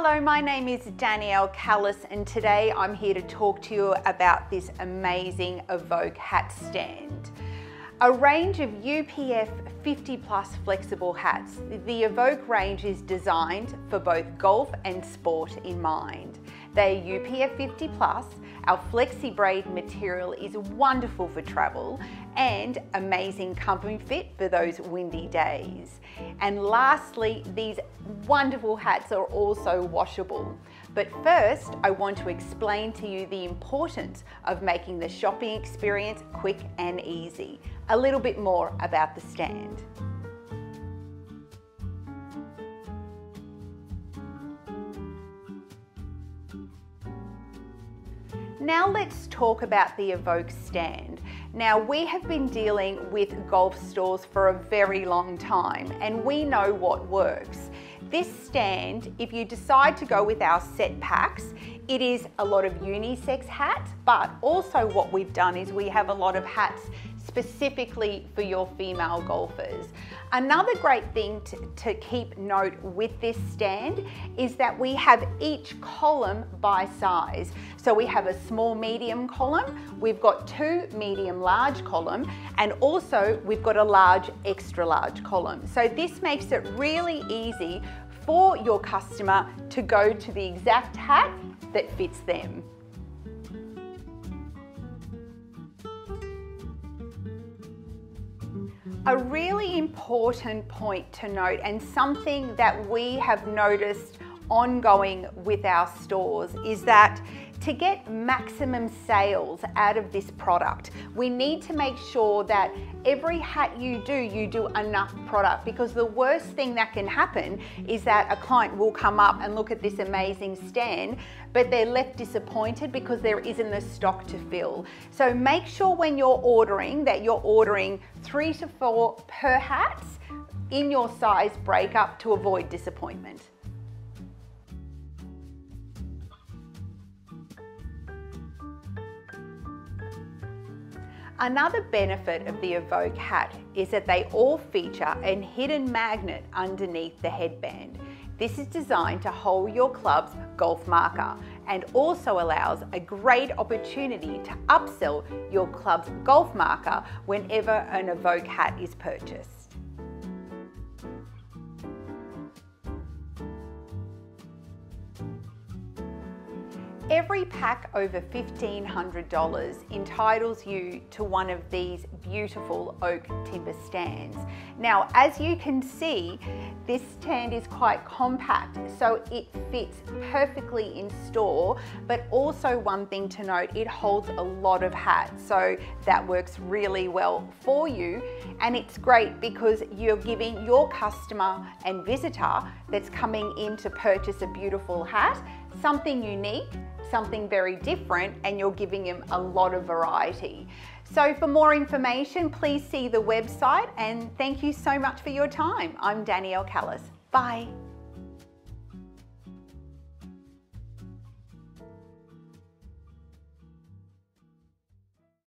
Hello, my name is Danielle Callis and today I'm here to talk to you about this amazing Evoke hat stand. A range of UPF 50 plus flexible hats. The Evoke range is designed for both golf and sport in mind. They are UPF 50 plus. Our Flexibraid material is wonderful for travel and amazing comfy fit for those windy days. And lastly, these wonderful hats are also washable. But first, I want to explain to you the importance of making the shopping experience quick and easy. A little bit more about the stand. Now let's talk about the Evoke stand. Now we have been dealing with golf stores for a very long time and we know what works. This stand, if you decide to go with our set packs, it is a lot of unisex hats, but also what we've done is we have a lot of hats specifically for your female golfers. Another great thing to, to, keep note with this stand is that we have each column by size. So we have a small medium column, we've got two medium large column, and also we've got a large extra large column. So this makes it really easy for your customer to go to the exact hat that fits them. A really important point to note and something that we have noticed ongoing with our stores is that to get maximum sales out of this product, we need to make sure that every hat you do, you do enough product because the worst thing that can happen is that a client will come up and look at this amazing stand, but they're left disappointed because there isn't the stock to fill. So make sure when you're ordering that you're ordering three to four per hats in your size breakup to avoid disappointment. Another benefit of the Evoke hat is that they all feature a hidden magnet underneath the headband. This is designed to hold your club's golf marker and also allows a great opportunity to upsell your club's golf marker whenever an Evoke hat is purchased. Every pack over $1,500 entitles you to one of these beautiful oak timber stands. Now, as you can see, this stand is quite compact, so it fits perfectly in store, but also one thing to note, it holds a lot of hats, so that works really well for you. And it's great because you're giving your customer and visitor that's coming in to purchase a beautiful hat something unique something very different and you're giving them a lot of variety. So for more information, please see the website and thank you so much for your time. I'm Danielle Callis. Bye.